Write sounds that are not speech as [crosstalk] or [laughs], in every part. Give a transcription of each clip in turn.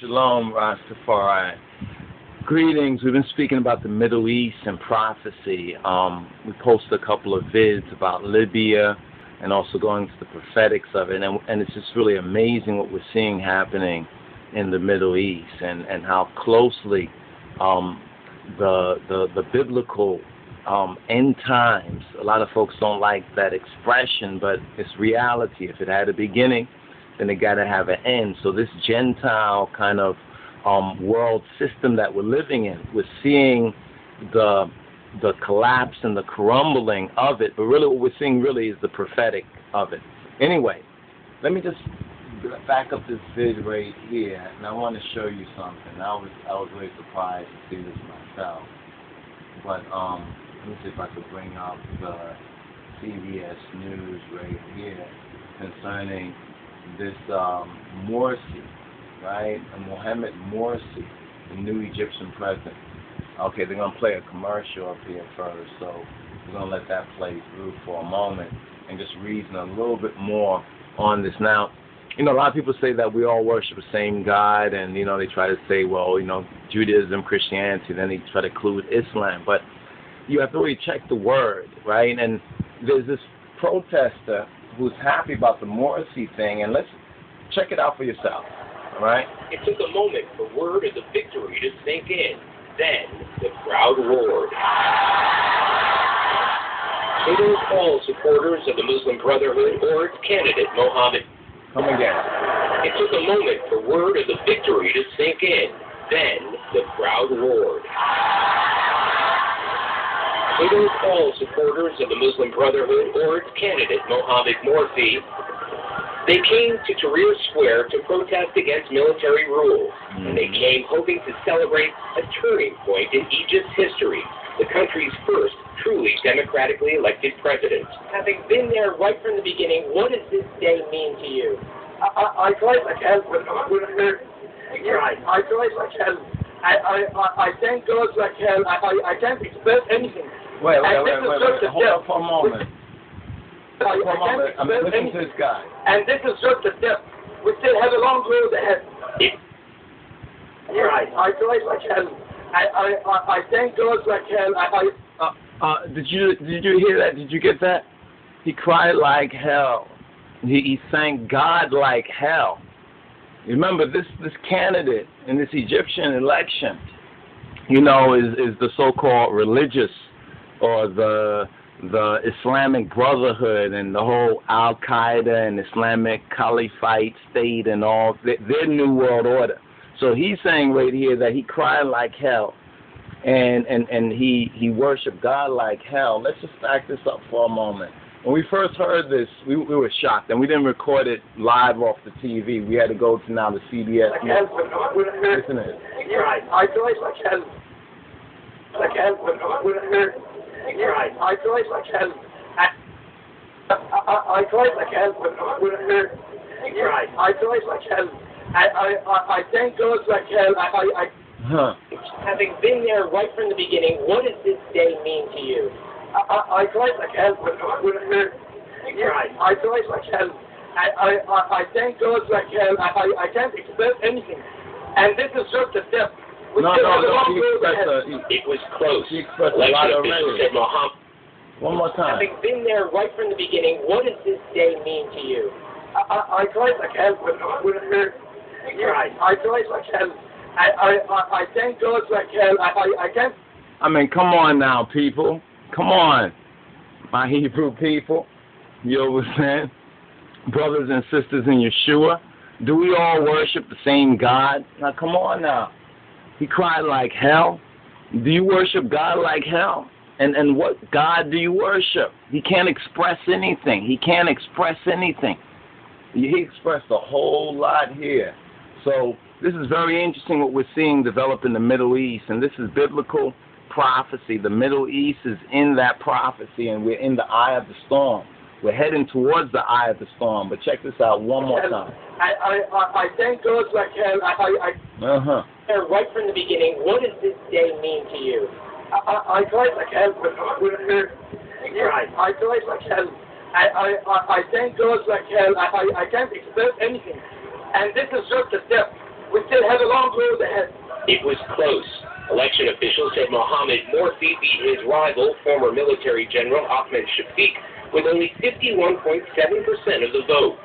Shalom, Rastafari. Greetings. We've been speaking about the Middle East and prophecy. Um, we posted a couple of vids about Libya and also going to the prophetics of it. And, and it's just really amazing what we're seeing happening in the Middle East and, and how closely um, the, the, the biblical um, end times, a lot of folks don't like that expression, but it's reality. If it had a beginning, then it got to have an end. So this Gentile kind of um, world system that we're living in, we're seeing the the collapse and the crumbling of it. But really, what we're seeing really is the prophetic of it. Anyway, let me just back up this vid right here, and I want to show you something. I was I was really surprised to see this myself, but um, let me see if I could bring up the CBS News right here concerning this um, Morsi, right? Mohammed Morsi, the new Egyptian president. Okay, they're going to play a commercial up here first, so we're going to let that play through for a moment and just reason a little bit more on this. Now, you know, a lot of people say that we all worship the same God, and, you know, they try to say, well, you know, Judaism, Christianity, then they try to include Islam. But you have to really check the word, right? And there's this protester who's happy about the Morrissey thing, and let's check it out for yourself, all right? It took a moment for word of the victory to sink in. Then the crowd roared. So those all supporters of the Muslim Brotherhood or its candidate, Mohammed. Come again. It took a moment for word of the victory to sink in. Then the crowd roared. So those all supporters of the Muslim Brotherhood or its candidate, Mohammed Morsi, they came to Tahrir Square to protest against military rule, and they mm-hmm. came hoping to celebrate a turning point in Egypt's history, the country's first truly democratically elected president. Having been there right from the beginning, what does this day mean to you? I, I try as I can with, with her. I try as I can. I, I, I, I thank God as I can. I, I, I can't express anything. Wait, wait, wait, wait, wait. a Hold step. for a moment. For a moment. I'm listening to this guy. And this is just a step. We still have a long road ahead. Right. I try like hell. I, I, I, I thank God like hell. I, I, Uh, uh, did you did you hear that? Did you get that? He cried like hell. He, he thanked God like hell. Remember this this candidate in this Egyptian election, you know, is is the so-called religious or the the Islamic Brotherhood and the whole Al Qaeda and Islamic Caliphate state and all their, new world order. So he's saying right here that he cried like hell and and and he he worshipped God like hell. Let's just back this up for a moment. When we first heard this, we we were shocked, and we didn't record it live off the TV. We had to go to now the CBS. I can with, with her. Listen to it. I try as I can. I can with, with her. Right. I as I can. I, I, I try as I can with, with. Right. I as I can. I, I, I, I thank God I can. I, I, I Huh. having been there right from the beginning, what does this day mean to you? I, I, I try as I can with, with. Right. I try as I. I, I, I, I thank God I can. I, I, I can't express anything. And this is just a step. We No, no, no. long He road expressed, ahead. uh, he, It was close. he expressed a lot of rhetoric. said Mohammed. One more time. Having been there right from the beginning, what does this day mean to you? I, I, I try as I can with, with her. I try as I can. I, I, I, I thank God as I can. I, I, I can't. I mean, come on now, people. Come on, my Hebrew people. You know what I'm saying? Brothers and sisters in Yeshua. Do we all worship the same God? Now, come on now. He cried like hell. Do you worship God like hell? And and what God do you worship? He can't express anything. He can't express anything. He expressed a whole lot here. So this is very interesting what we're seeing develop in the Middle East, and this is biblical prophecy. The Middle East is in that prophecy, and we're in the eye of the storm. We're heading towards the eye of the storm. But check this out one more time. I, I, I, I thank God I can. I, I, I Uh huh. There right from the beginning, what does this day mean to you? I, I, I try as I can with, with her. Right. I as I can. I, I, I, I thank God I can. I, I, I can't express anything. And this is just a step. We still have a long road ahead. It was close. Election officials said Mohammed Morsi beat his rival, former military general Ahmed Shafiq, with only 51.7% of the vote.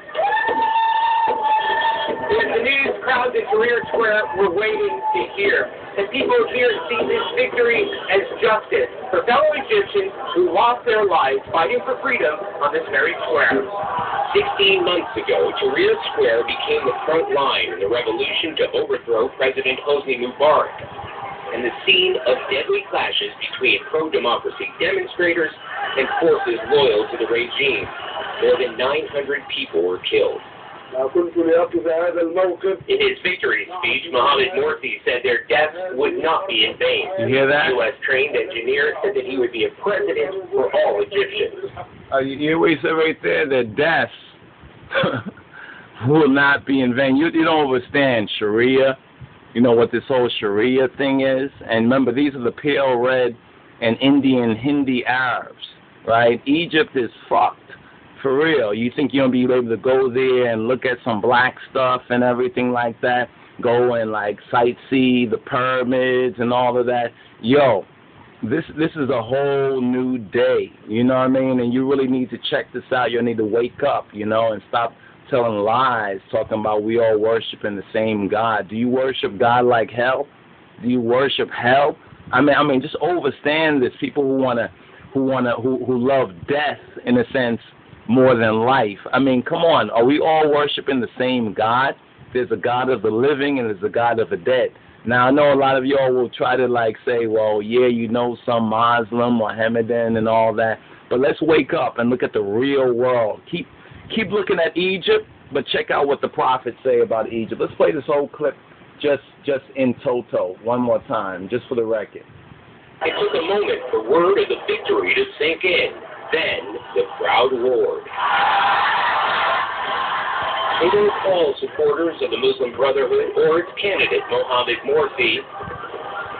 In the news, crowds at Tahrir Square were waiting to hear. And people here see this victory as justice for fellow Egyptians who lost their lives fighting for freedom on this very square. 16 months ago, Tahrir Square became the front line in the revolution to overthrow President Hosni Mubarak and the scene of deadly clashes between pro-democracy demonstrators and forces loyal to the regime. More than 900 people were killed. In his victory speech, Mohammed Morsi said their deaths would not be in vain. You hear that? The U.S.-trained engineer said that he would be a president for all Egyptians. Uh, you hear what he said right there? Their deaths [laughs] will not be in vain. You, you don't understand Sharia. You know what this whole Sharia thing is? And remember, these are the pale red and Indian Hindi Arabs, right? Egypt is fucked. For real. You think you're to be able to go there and look at some black stuff and everything like that? Go and like sightsee the pyramids and all of that? Yo, this this is a whole new day. You know what I mean? And you really need to check this out. You need to wake up, you know, and stop telling lies, talking about we all worshiping the same God. Do you worship God like hell? Do you worship hell? I mean, I mean, just understand this. People who wanna, who wanna, who who love death in a sense more than life. I mean, come on. Are we all worshiping the same God? There's a God of the living and there's a God of the dead. Now I know a lot of y'all will try to like say, well, yeah, you know some Muslim, Mohammedan, and all that, but let's wake up and look at the real world. Keep keep looking at Egypt, but check out what the prophets say about Egypt. Let's play this whole clip just just in toto one more time, just for the record. It took a moment for word of the victory to sink in. Then the crowd roared. They don't call supporters of the Muslim Brotherhood or its candidate, Mohammed Morsi.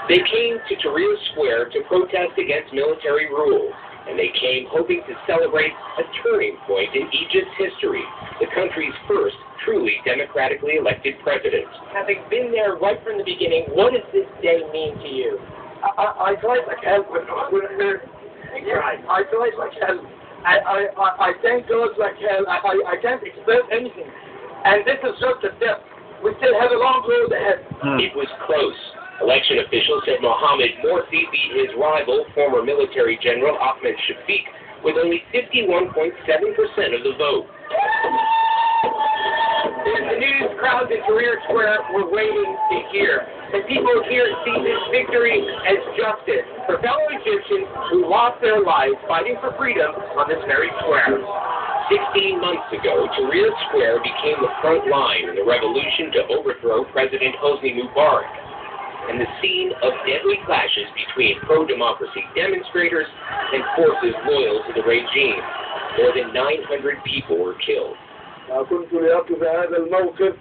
They came to Tahrir Square to protest against military rule, and they came hoping to celebrate a turning point in Egypt's history, the country's first truly democratically elected president. Having been there right from the beginning, what does this day mean to you? I, I, I tried like hell when, when I heard. I tried like hell. I, I, I, I thank God like hell. I, I, I can't express anything. And this is just a step. We still have a long road ahead. Hmm. It was close. Election officials said Mohammed Morsi beat his rival, former military general Ahmed Shafiq, with only 51.7% of the vote. In the news, crowds at Tahrir Square were waiting to hear. And people here see this victory as justice for fellow Egyptians who lost their lives fighting for freedom on this very square. 16 months ago, Tahrir Square became the front line in the revolution to overthrow President Hosni Mubarak and the scene of deadly clashes between pro-democracy demonstrators and forces loyal to the regime. More than 900 people were killed.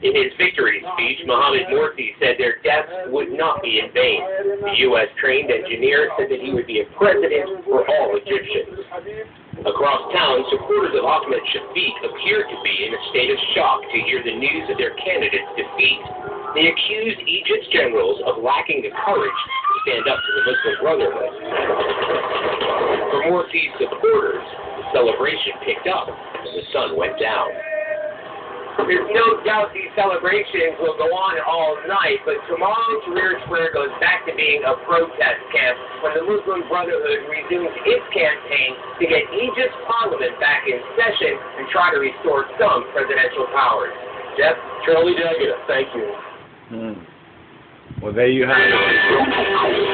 In his victory speech, Mohammed Morsi said their deaths would not be in vain. The U.S.-trained engineer said that he would be a president for all Egyptians. Across town, supporters of Ahmed Shafiq appeared to be in a state of shock to hear the news of their candidate's defeat. They accused Egypt's generals of lacking the courage to stand up to the Muslim Brotherhood. For Morsi's supporters, the celebration picked up and the sun went down. There's no doubt these celebrations will go on all night, but tomorrow Tahrir Square goes back to being a protest camp when the Muslim Brotherhood resumes its campaign to get Egypt's parliament back in session and try to restore some presidential powers. Jeff? Charlie D'Agata, thank you. Hmm. Well, there you have it.